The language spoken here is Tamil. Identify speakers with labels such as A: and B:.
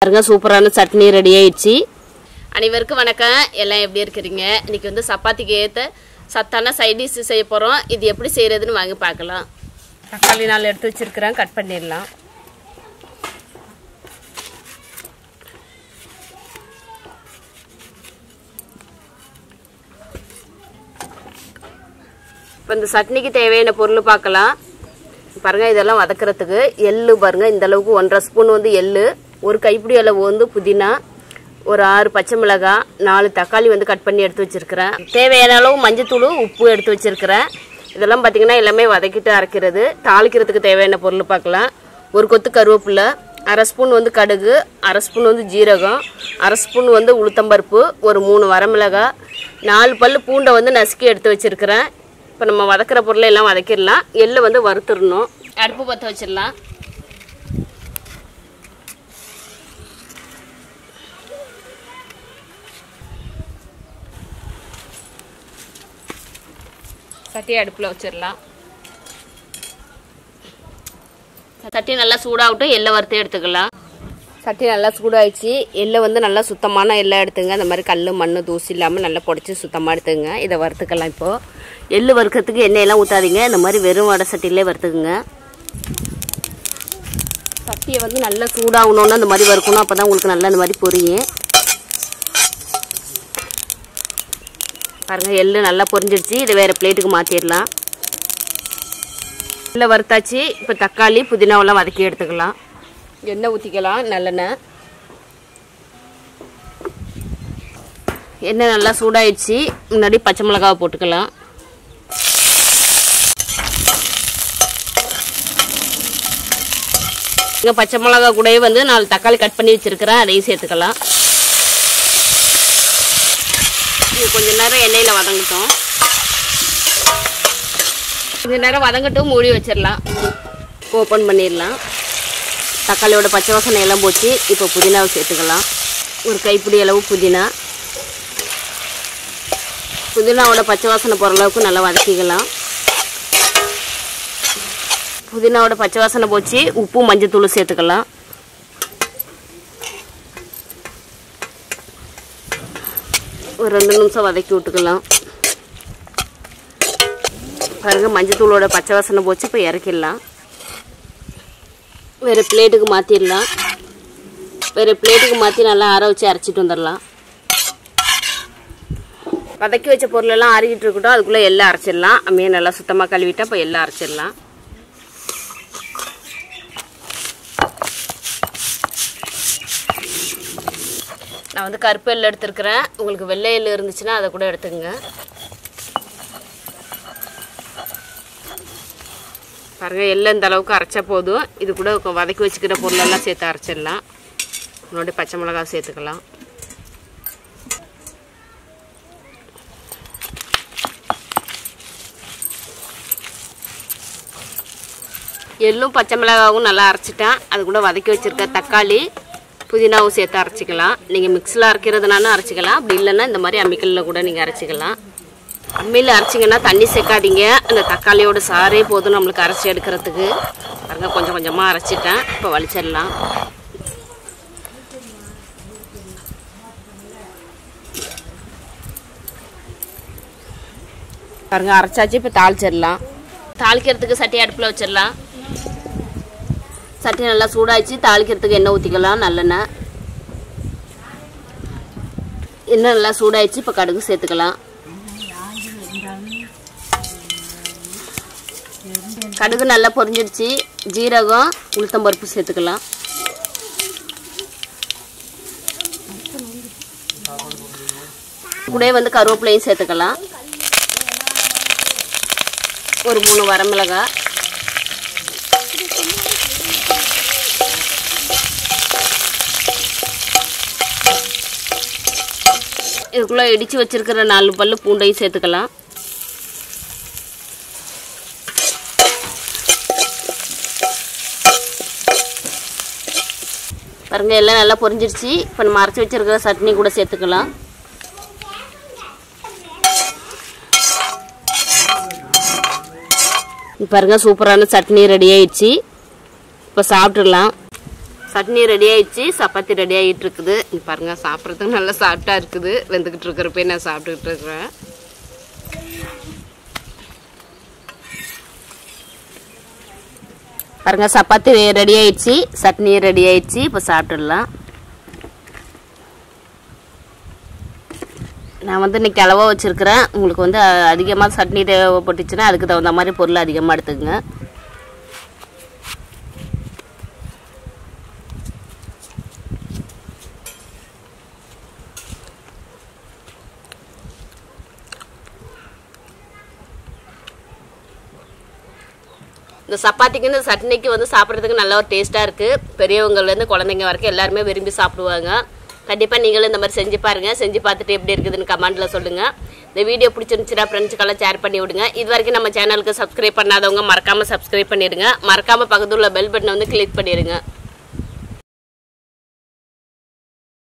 A: பாருங்க சூப்பரான சட்னி ரெடி ஆயிடுச்சு. அனைவருக்கும் வணக்கம். எல்லாம் எப்படி இருக்கிறீங்க? இன்னைக்கு வந்து சப்பாத்திக்கு ஏற்ற சத்தான சைட் டிஷ் செய்ய போகிறோம் இது எப்படி செய்கிறதுன்னு வாங்கி பார்க்கலாம். தக்காளி நாள் எடுத்து வச்சிருக்கிறேன். கட் பண்ணிடலாம். இப்போ இந்த சட்னிக்கு தேவையான பொருள் பார்க்கலாம். பாருங்கள் இதெல்லாம் வதக்கிறதுக்கு எள்ளு பாருங்கள் இந்த அளவுக்கு ஒன்றரை ஸ்பூன் வந்து எள்ளு. ஒரு கைப்பிடி அளவு வந்து புதினா ஒரு ஆறு பச்சை மிளகாய் நாலு தக்காளி வந்து கட் பண்ணி எடுத்து வச்சுருக்கிறேன். தேவையான அளவு மஞ்சத்தூள் உப்பு எடுத்து வச்சுருக்கிறேன். இதெல்லாம் பார்த்தீங்கன்னா எல்லாமே வதக்கிட்டு அரைக்கிறது. தாளிக்கிறதுக்கு தேவையான பொருள் பார்க்கலாம் ஒரு கொத்து கருவேப்பிலை அரை ஸ்பூன் வந்து கடுகு அரை ஸ்பூன் வந்து ஜீரகம் அரை ஸ்பூன் வந்து உளுத்தம்பருப்பு ஒரு மூணு வரமிளகாய் நாலு பல் பூண்டை வந்து நசுக்கி எடுத்து வச்சிருக்கிறேன். இப்போ நம்ம வதக்கிற பொருளை எல்லாம் வதக்கிடலாம். எள்ளு வந்து வறுத்துடணும். அடுப்பு பற்ற வச்சிடலாம். சட்டியை அடுப்பில் வச்சிடலாம் சட்டி நல்லா சூடாகட்டும் எள்ளை வறுத்து எடுத்துக்கலாம். சட்டி நல்லா சூடாயிடுச்சு. எள்ளை வந்து நல்லா சுத்தமான எள்ளை எடுத்துங்க. அந்த மாதிரி கல் மண் தூசி இல்லாமல் நல்லா புடச்சி சுத்தமாக எடுத்துங்க. இதை வறுத்துக்கலாம் இப்போது எள்ளு வறுக்கிறதுக்கு எண்ணெயெல்லாம் ஊற்றாதீங்க இந்த மாதிரி வெறும் வடை சட்டியிலே வறுத்துக்குங்க. சட்டியை வந்து நல்லா சூடாகணுன்னு அந்த மாதிரி வறுக்கணும். அப்போ தான் உங்களுக்கு நல்லா இந்த மாதிரி பொரியும். பாருங்கள் எள்ளு நல்லா பொரிஞ்சிடுச்சு. இதை வேறு பிளேட்டுக்கு மாற்றிடலாம் நல்லா வறுத்தாச்சு. இப்போ தக்காளி புதினாவெல்லாம் வதக்கி எடுத்துக்கலாம். எண்ணெய் ஊற்றிக்கலாம் நல்லெண்ணெய். எண்ணெய் நல்லா சூடாயிடுச்சு. முன்னாடி பச்சை மிளகாவை போட்டுக்கலாம். இங்கே பச்சை மிளகா கூடவே வந்து நாலு தக்காளி கட் பண்ணி வச்சுருக்கிறேன். அதையும் சேர்த்துக்கலாம். இது கொஞ்ச நேரம் எண்ணெயில் வதங்கட்டும். கொஞ்ச நேரம் வதங்கட்டும் மூடி வச்சிடலாம் ஓப்பன் பண்ணிடலாம் தக்காளியோட பச்சை வாசனை எல்லாம் போச்சு. இப்போ புதினாவை சேர்த்துக்கலாம். ஒரு கைப்பிடி அளவு புதினா. புதினாவோட பச்சை வாசனை போகிற அளவுக்கு நல்லா வதக்கிக்கலாம். புதினாவோட பச்சை வாசனை போச்சு. உப்பு மஞ்சத்தூள் சேர்த்துக்கலாம். ஒரு ரெண்டு நிமிஷம் வதக்கி விட்டுக்கலாம். பாருங்கள் மஞ்சத்தூளோட பச்சை வாசனை போச்சு இப்போ இறக்கிடலாம். வேறு பிளேட்டுக்கு மாற்றிடலாம் வேறு பிளேட்டுக்கு மாற்றி நல்லா ஆற வச்சு அரைச்சிட்டு வந்துடலாம். வதக்கி வச்ச பொருளெல்லாம் ஆறிக்கிட்டு இருக்கட்டும் அதுக்குள்ளே எல்லாம் அரைச்சிடலாம். அம்மையை நல்லா சுத்தமாக கழுவிட்டா இப்போ எல்லாம் அரைச்சிடலாம். நான் வந்து கருப்பு எள்ளு எடுத்துருக்கிறேன். உங்களுக்கு வெள்ளை எள்ளு இருந்துச்சுன்னா அதை கூட எடுத்துக்கங்க. பாருங்க எள்ளு இந்த அளவுக்கு அரைச்சா போதும். இது கூட வதக்கி வச்சுக்கிற பொருளெல்லாம் சேர்த்து அரைச்சிடலாம். முன்னாடி பச்சை மிளகாய் சேர்த்துக்கலாம். எள்ளும் பச்சை மிளகாவும் நல்லா அரைச்சிட்டேன். அது கூட வதக்கி வச்சுருக்க தக்காளி. புதினாவும் சேர்த்து அரைச்சிக்கலாம். நீங்கள் மிக்ஸில் அரைக்கிறதுனாலும் அரைச்சிக்கலாம். அப்படி இல்லைன்னா இந்த மாதிரி அம்மிக்கல்லில் கூட நீங்கள் அரைச்சிக்கலாம். அம்மியில் அரைச்சிங்கன்னா தண்ணி சேர்க்காதீங்க. அந்த தக்காளியோட சாரே போதும் நம்மளுக்கு அரைச்சி எடுக்கிறதுக்கு. பாருங்க கொஞ்சம் கொஞ்சமாக அரைச்சிட்டேன். இப்போ வலிச்சிடலாம். பாருங்க அரைச்சாச்சு. இப்போ தாளிச்சிடலாம். தாளிக்கிறதுக்கு சட்டி அடுப்பில் வச்சிடலாம். சட்டி நல்லா சூடாச்சு தாளிக்கிறதுக்கு எண்ணெய் ஊற்றிக்கலாம் நல்லெண்ணெய். எண்ணெய் நல்லா சூடாயிடுச்சு இப்போ கடுகு சேர்த்துக்கலாம். கடுகு நல்லா பொரிஞ்சிடுச்சு ஜீரகம் உளுத்தம்பருப்பு சேர்த்துக்கலாம். கூட வந்து கருவேப்பிலையும் சேர்த்துக்கலாம். ஒரு மூணு வரமிளகாய். இதுக்குள்ளே இடித்து வச்சிருக்கிற நாலு பல் பூண்டையும் சேர்த்துக்கலாம். பாருங்க எல்லாம் நல்லா பொரிஞ்சிருச்சு. இப்போ நம்ம அரைச்சி வச்சிருக்கிற சட்னி கூட சேர்த்துக்கலாம். பாருங்க சூப்பரான சட்னி ரெடி ஆயிடுச்சு. இப்போ சாப்பிட்டுடலாம். சட்னி ரெடி ஆயிடுச்சு சப்பாத்தி ரெடி ஆகிட்டு இருக்குது பாருங்க சாப்பிட்றதுக்கு நல்லா சாஃப்டாக இருக்குது. வெந்துக்கிட்டு இருக்கிறப்ப நான் சாப்பிட்டுக்கிட்டு இருக்கிறேன். பாருங்க சப்பாத்தி ரெடி ஆயிடுச்சு. சட்னி ரெடி ஆயிடுச்சு. இப்போ சாப்பிட்டுடலாம். நான் வந்து இன்னைக்கு அளவாக வச்சுருக்கிறேன். உங்களுக்கு வந்து அதிகமாக சட்னி தேவைப்பட்டுச்சுன்னா அதுக்கு தகுந்த மாதிரி பொருள் அதிகமாக எடுத்துக்கங்க. இந்த சப்பாத்திக்கு இந்த சட்னிக்கு வந்து சாப்பிட்றதுக்கு நல்ல ஒரு டேஸ்ட்டாக இருக்குது பெரியவங்கள்லேருந்து குழந்தைங்க வரைக்கும் எல்லாருமே விரும்பி சாப்பிடுவாங்க. கண்டிப்பாக நீங்களும் இந்த மாதிரி செஞ்சு பாருங்கள் செஞ்சு பார்த்துட்டு எப்படி இருக்குதுன்னு கமெண்ட்டில் சொல்லுங்கள் இந்த வீடியோ பிடிச்சிருந்துச்சுன்னா ஃப்ரெண்ட்ஸுக்கெல்லாம் ஷேர் பண்ணி விடுங்க. இது வரைக்கும் நம்ம சேனலுக்கு சப்ஸ்கிரைப் பண்ணாதவங்க மறக்காமல் சப்ஸ்கிரைப் பண்ணிடுங்க. மறக்காமல் பக்கத்தில் உள்ள பெல் பட்டனை வந்து கிளிக் பண்ணிடுங்க.